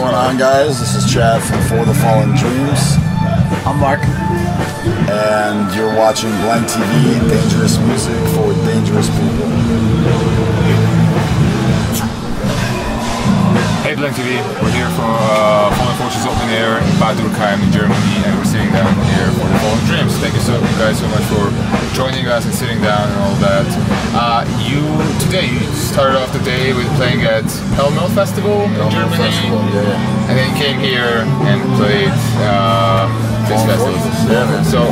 going on, guys? This is Chad from For the Fallen Dreams. I'm Mark. And you're watching Blank TV, dangerous music for dangerous people. Hey Blank TV, we're here for uh, Fallen Fortress Open Air in Bad Dürkheim in Germany and we're sitting down here for the Fallen Dreams. Thank you so guys so much for joining us and sitting down and all that. Uh, you, today, you started off the day with playing at Hell Mill Festival in Germany Festival, yeah, yeah. and then you came here and played uh, this Fallen festival. Yeah. So,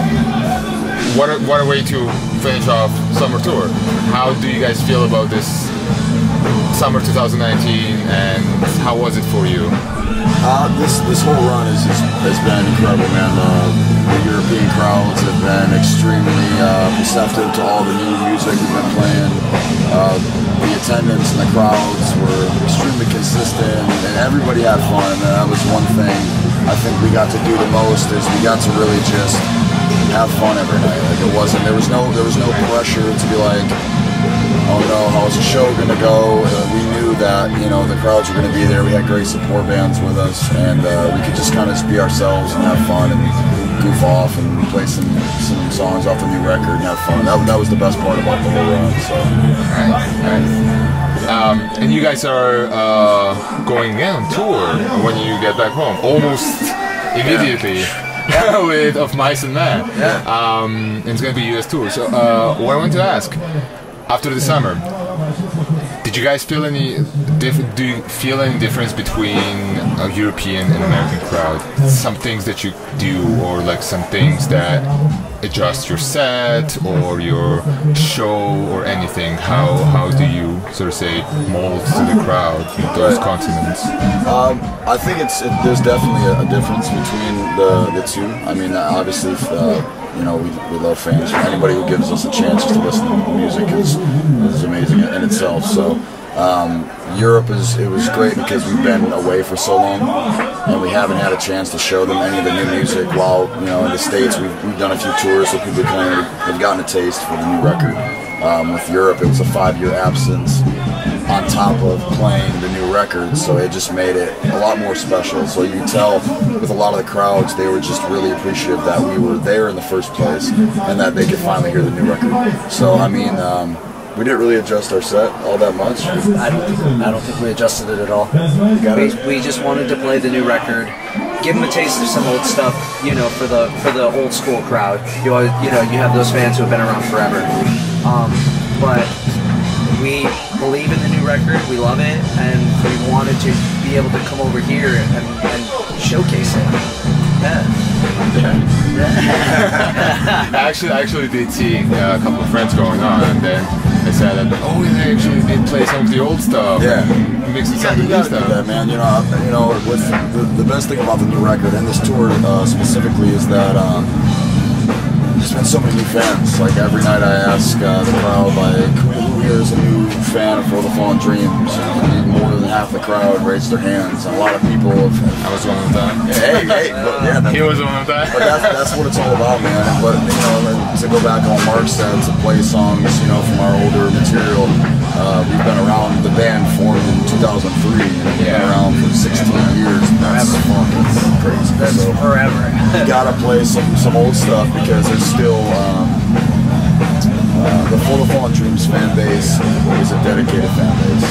what a, what a way to finish off summer tour. How do you guys feel about this summer 2019 and how was it for you? Uh, this this whole run has been incredible, man. Uh, the European crowds have been extremely uh, receptive to all the new music we've been playing. Uh, the attendance and the crowds were extremely consistent, and everybody had fun. And that was one thing I think we got to do the most is we got to really just have fun every night. Like it wasn't there was no there was no pressure to be like oh no, how's the show going to go? Uh, we knew that, you know, the crowds were going to be there. We had great support bands with us, and uh, we could just kind of just be ourselves and have fun and goof off and play some, some songs off the new record and have fun. That, that was the best part about the whole run. So, Um, and you guys are uh, going again on tour when you get back home, almost immediately. with of mice and men, Yeah. um, and it's going to be U.S. tour. So, uh, what I want to ask, after the summer, did you guys feel any? Do you feel any difference between a European and American crowd? Some things that you do, or like some things that adjust your set or your show or anything. How how do you sort of say mold to the crowd with those continents? um, I think it's it, there's definitely a, a difference between the, the two. I mean, obviously, if, uh, you know, we, we love fans. Anybody who gives us a chance to listen to music is, is amazing in itself. So. Um, Europe is it was great because we've been away for so long and we haven't had a chance to show them any of the new music while you know in the states we've, we've done a few tours so people kind of have gotten a taste for the new record um, with Europe it was a five year absence on top of playing the new record so it just made it a lot more special so you can tell with a lot of the crowds they were just really appreciative that we were there in the first place and that they could finally hear the new record so I mean um, we didn't really adjust our set all that much. I don't think I don't think we adjusted it at all. We, we just wanted to play the new record, give them a taste of some old stuff, you know, for the for the old school crowd. You always, you know, you have those fans who have been around forever. Um, but we believe in the new record, we love it, and we wanted to be able to come over here and, and showcase it. Yeah. I actually, I actually did see uh, a couple of friends going on, and then they said that oh, they actually did play some of the old stuff, Yeah. and mix it Yeah, some of the new stuff. that, man. You know, I- you know, with the, the best thing about the new record and this tour uh, specifically is that um, there's been so many new fans. Like every night, I ask uh, the crowd, like, who who a new fan of For the Fallen Dreams? And more than half the crowd raised their hands. And a lot of people have. I was one of them. Hey, hey, but yeah, that- He was one of them. but that's, that's what it's all about, man. But you know, to go back on what Mark said, to play songs, you know, from our older material. Uh, we've been around. The band formed in 2003, and we've been Yeah. around for 16 years. and That's fucking crazy. So Forever. you gotta play some some old stuff because there's still. Um, uh, the For the Fallen Dreams fan base is a dedicated fan base.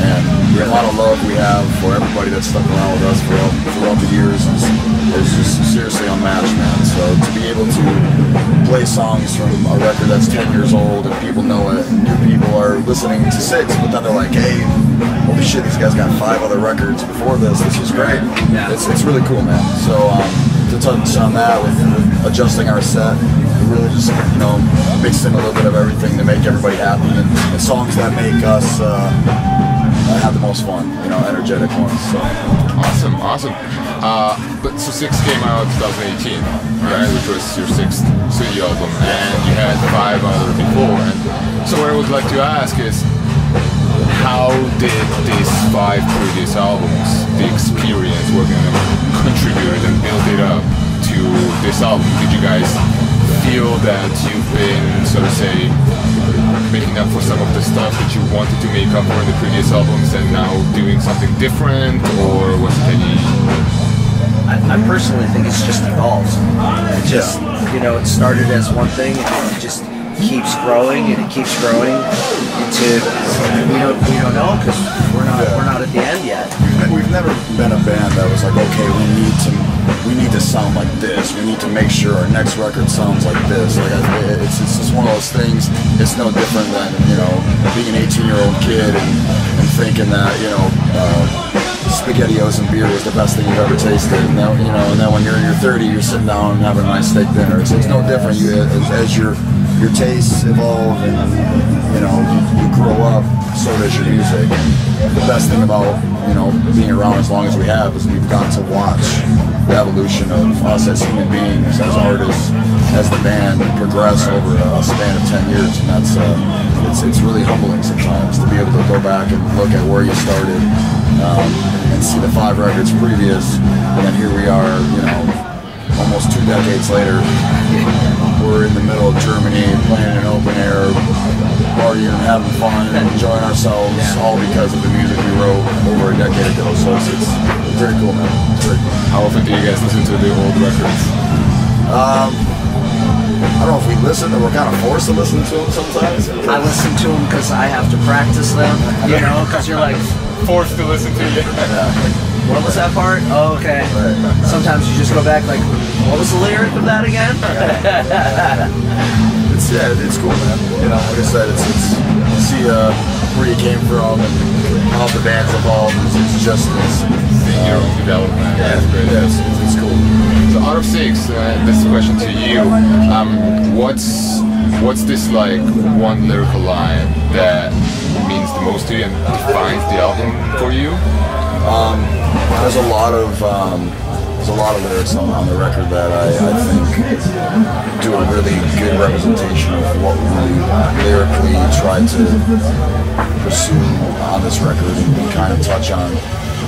And the amount of love we have for everybody that's stuck around with us throughout, throughout the years is, is just seriously unmatched, man. So to be able to play songs from a record that's 10 years old and people know it, and new people are listening to six, but then they're like, hey, holy shit, these guys got five other records before this. This is great. It's, it's really cool, man. So um, to touch on that with, adjusting our set, we really just you know mixed in a little bit of everything to make everybody happy and, and songs that make us uh, have the most fun, you know, energetic ones. So Awesome, awesome. Uh, but so six came out 2018, right? Which was your sixth studio album, and you had five other before. And so what I would like to ask is, how did these five previous albums, the experience working on them, contribute and build it up to this album? Did you guys feel that you've been, so to say, making up for some of the stuff that you wanted to make up for in the previous albums and now doing something different, or was it any? I, I personally think it's just evolved. It just, you know, it started as one thing and keeps growing and it keeps growing into we don't we don't know because we're not we're not at the end yet. We've never been a band that was like, okay, we need to we need to sound like this. We need to make sure our next record sounds like this. Like it's it's just one of those things. It's no different than you know being an 18 year old kid and, and thinking that you know. Uh, SpaghettiOs and beer was the best thing you've ever tasted. And you know, and then when you're in your 30, you're sitting down and having a nice steak dinner. So it's no different. You, as, as your your tastes evolve and you know you, grow up, so does your music. And the best thing about you know being around as long as we have is we've got to watch the evolution of us as human beings, as artists, as the band progress over a span of 10 years, and that's uh, it's it's really humbling sometimes to be able to go back and look at where you started um, and see the five records previous, and then here we are, you know, almost two decades later we're in the middle of Germany playing an open air, partying, having fun, and enjoying ourselves, yeah. all because of the music we wrote over a decade ago. So it's, it's very cool, man. It's very cool. How often do you guys listen to the old records? Um, I don't know if we listen, or we're kind of forced to listen to them sometimes. I listen to them because I have to practice them, you know, because you're like forced to listen to you. What was that part? Oh, okay. Sometimes you just go back like, what was the lyric of that again? it's yeah, it's cool, man. You know, like I said, it's it's see uh, where you came from and how the band's evolved. It's, it's just it's, seeing your own development. Yeah, it's great. Yeah, it's, it's, it's cool. So out of six, uh, this question to you. Um, what's what's this like one lyrical line that means the most to you and defines the album for you? Um, there's a lot of um, there's a lot of lyrics on, on the record that I, I, think do a really good representation of what we lyrically tried to pursue on this record and kind of touch on.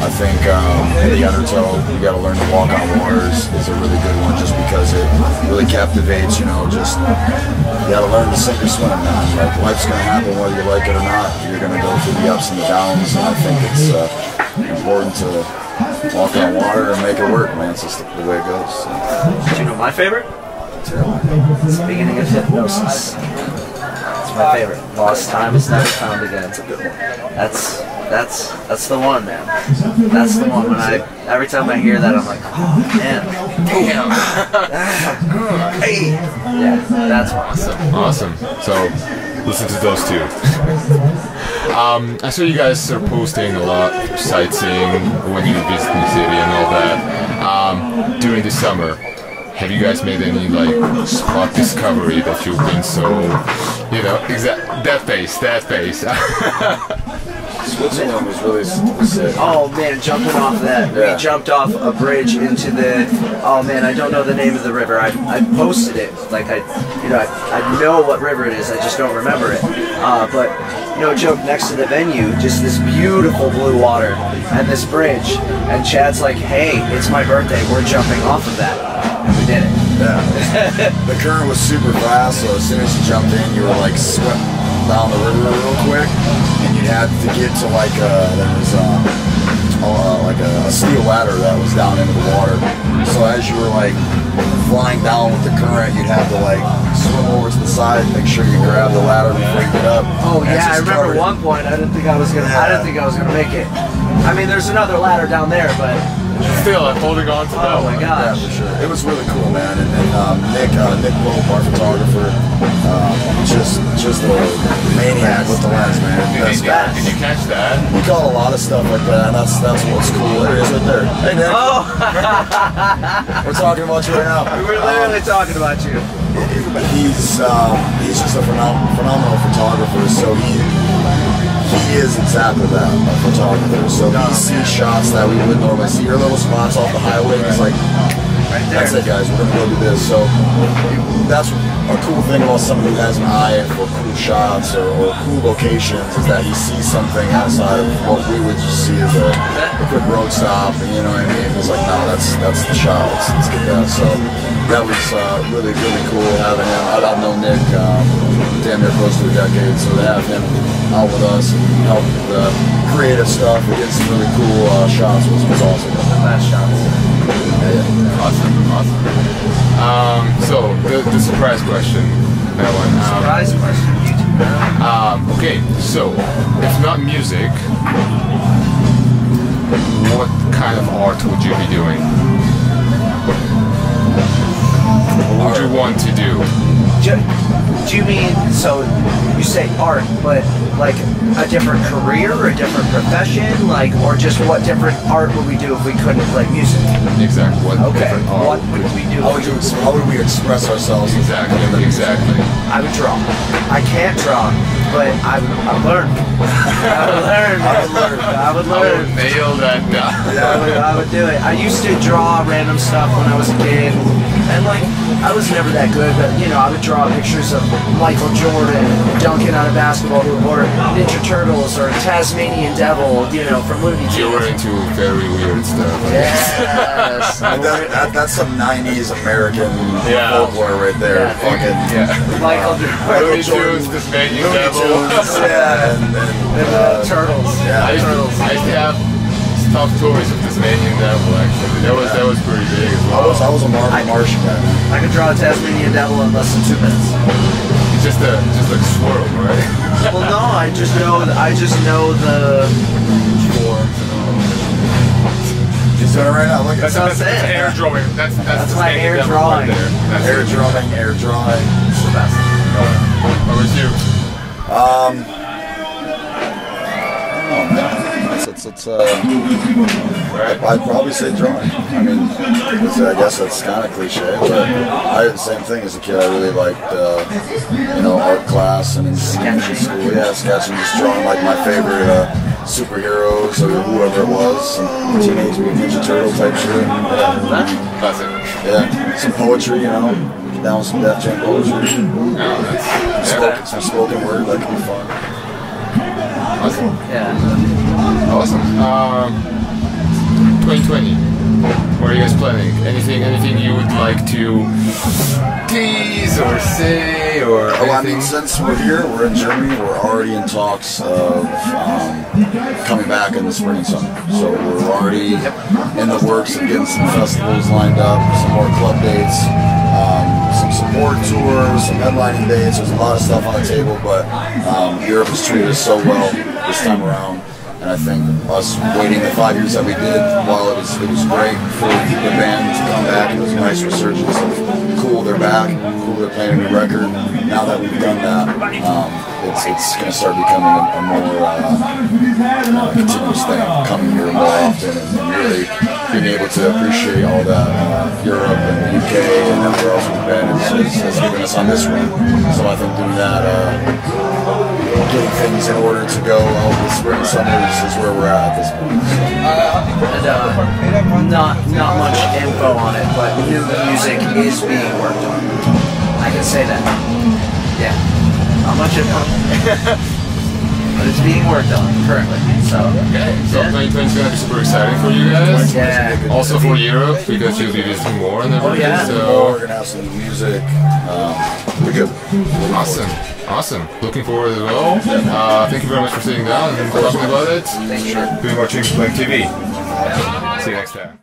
I think um, the undertow, you got to learn to walk on waters is a really good one just because it really captivates. You know, just you got to learn to sink or swim, man. Like life's gonna happen whether you like it or not. You're gonna go through the ups and the downs, and I think it's uh, important to walk on water and make it work, man. It's just the way it goes. So. Do you know my favorite? It's the beginning of hypnosis. It's my favorite. Lost time is never found again. It's a good one. That's that's that's the one, man. That's the one. When I every time I hear that, I'm like, oh man, damn, hey, yeah, that's awesome. Awesome. So listen to those two. um, I saw you guys are posting a lot sightseeing when you visit the city and all that um, during the summer. Have you guys made any like spot discovery that you've been so, you know, exact that face, that face? Switzerland was really sick. Oh man, jumping off that. Yeah. We jumped off a bridge into the. Oh man, I don't know the name of the river. I, I posted it. Like I, you know, I, I know what river it is. I just don't remember it. Uh, but no joke, next to the venue, just this beautiful blue water and this bridge. And Chad's like, "Hey, it's my birthday. We're jumping off of that." And we did it. Yeah. the current was super fast, so as soon as you jumped in, you were like swimming down the river real quick and you had to get to like a, uh, there was a, uh, uh, like a, a steel ladder that was down into the water. So as you were like flying down with the current, you'd have to like swim over to the side, make sure you grab the ladder before you get up. Oh yeah, I remember covered. one point I didn't think I was gonna. Yeah. I didn't think I was gonna make it. I mean, there's another ladder down there, but still, I'm holding on to that. Oh my gosh. Yeah, for sure. It was really cool, man. And, and um, Nick, uh, Nick Loeb, our photographer, um, just just a maniac with the lens, man. Did, you, did you catch that? We caught a lot of stuff like that, and that's that's what's cool. There it is right there. Hey, Nick. Oh. We're talking about you right now. We were literally um, talking about you. He's um, he's just a phenom phenomenal photographer. So he he is exactly that, a photographer. So he sees shots that we would normally see, your little spots off the highway, and he's like, right that's it guys, we're gonna go do this. So that's a cool thing about somebody who has an eye for cool shots or, or cool locations is that he sees something outside of what we would just see as a, a quick road stop, and you know what I mean? He's like, no, that's that's the shot, let's, let's get that. So that was uh, really, really cool having him. I've known Nick um, damn near close to a decade. So to have him out with us and help with the creative stuff, we did some really cool uh, shots. Was was awesome. The last shots. Awesome, awesome. Um, so the, the surprise question, that one. Um, Surprise question. YouTube. Um, okay, so if not music, what kind of art would you be doing? What would you want to do? Do, do you mean so? You say art, but like a different career or a different profession, like, or just what different art would we do if we couldn't play music? Exactly. What Okay, different art what would we do? How would you? How would we express ourselves? Exactly, exactly. I would draw. I can't draw, but I would I would learn. I would learn. I would learn. I would I learn. nail that down. I would, I would do it. I used to draw random stuff when I was a kid, and like I was never that good, but you know I would draw pictures of Michael Jordan dunking on a basketball hoop, or Ninja Turtles, or Tasmanian Devil, you know from Looney You were into very weird stuff. Yes. That, that, that's some '90s American Yeah. folklore right there. Yeah. Fucking Yeah. Michael Jordan. Looney Tunes, Tasmanian Looney Devil. Tunes, yeah, and, and And, uh, uh, Turtles. yeah. I used, Turtles. I used to have stuffed toys of Tasmanian Devil actually. That was that was pretty big as I was I was a Marvin Martian guy. I could draw a Tasmanian Devil in less than two minutes. It's just a just like swirl, right? Well, no, I just know I just know the Forms and. He's doing it right now. Look at That's, what I'm that's, that's air drawing. That's that's, That's my air drawing. Right there. That's air drawing, air drawing. it's the best. What was you? Um, oh it's it's, it's uh, I'd probably say drawing. I mean, it's, I guess that's kind of cliche, but I did the same thing as a kid. I really liked, uh, you know, art class and in, in school. Yeah, sketching, just drawing like my favorite uh, superheroes or whoever it was, some Teenage Mutant Ninja Turtle type shit. Yeah, Classic. yeah. some poetry, you know, down with some Def Jam poetry. Oh, that's Spoken, some spoken word, that could be fun. awesome. Yeah. Awesome. Um, 2020. What are you guys planning? Anything? Anything you would like to tease or say or Oh, I anything? mean, since we're here, we're in Germany, we're already in talks of um, coming back in the spring and summer. So we're already in the works of getting some festivals lined up, some more club dates, um, some support tours, some headlining dates. There's a lot of stuff on the table, but um, Europe has treated us so well this time around. And I think us waiting the five years that we did, while it was it was great for the band to come back, it was a nice resurgence of back, cool they're playing a new record. Now that we've done that, um, it's it's going to start becoming a, a more uh, uh, continuous thing, coming here more often and, really being able to appreciate all that uh, Europe and the UK and everywhere else we've been has, has, has given us on this run. So I think doing that. Things in order to go out this summer is, where we're at at this point. And uh, not not much info on it, but new music is being worked on. I can say that. Yeah. Not much info. but it's being worked on currently. So Okay, so Yeah. 2020 is gonna be super exciting for you guys. Yeah. Also for Europe because you'll be visiting more and everything. yeah. Oh, So we're gonna have some music. Um, we're good. Looking awesome, forward awesome. Looking forward as well. Uh, thank you very much for sitting down and talking about it. thank you. Been watching Blank TV. See you next time.